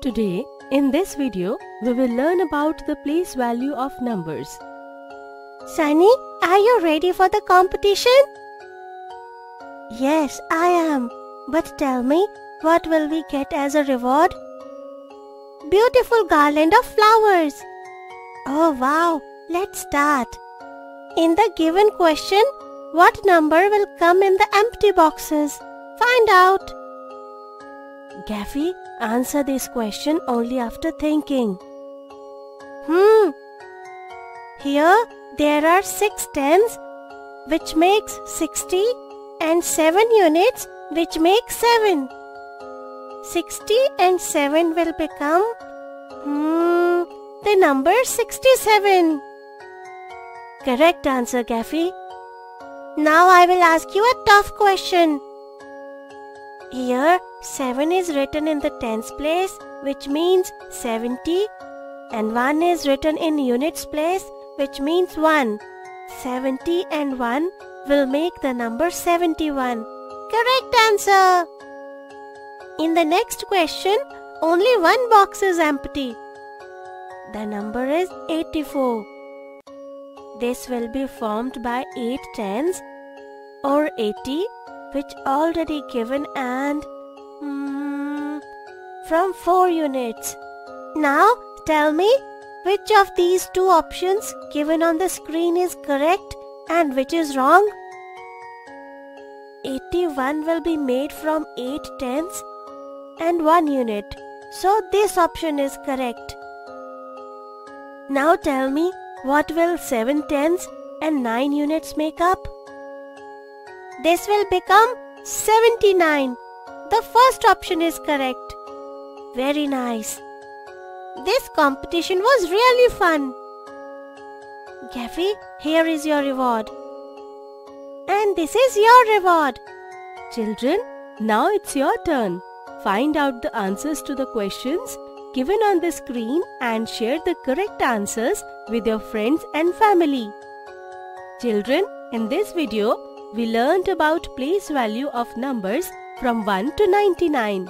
Today, in this video, we will learn about the place value of numbers. Sunny, are you ready for the competition? Yes, I am. But tell me, what will we get as a reward? Beautiful garland of flowers. Oh wow, let's start. In the given question, what number will come in the empty boxes? Find out. Gaffy, answer this question only after thinking. Hmm. Here there are 6 tens which makes 60 and 7 units which makes 7. 60 and 7 will become hmm, the number 67. Correct answer, Gaffy. Now I will ask you a tough question. Here 7 is written in the tens place which means 70 and 1 is written in units place which means 1. 70 and 1 will make the number 71. Correct answer. In the next question, only one box is empty. The number is 84. This will be formed by 8 tens or 80 which already given and mm, from 4 units. Now tell me which of these two options given on the screen is correct and which is wrong? 81 will be made from 8 tens and 1 unit. So this option is correct. Now tell me what will 7 tens and 9 units make up? This will become 79. The first option is correct. Very nice. This competition was really fun. Gaffy, here is your reward. And this is your reward. Children, now it's your turn. Find out the answers to the questions given on the screen and share the correct answers with your friends and family. Children, in this video, we learned about place value of numbers from 1 to 99.